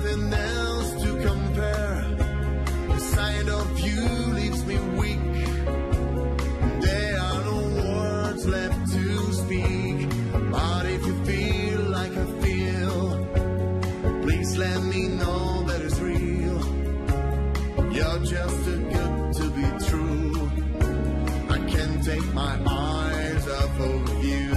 nothing else to compare. The sight of you leaves me weak. There are no words left to speak. But if you feel like I feel, please let me know that it's real. You're just too good to be true. I can't take my eyes off of you.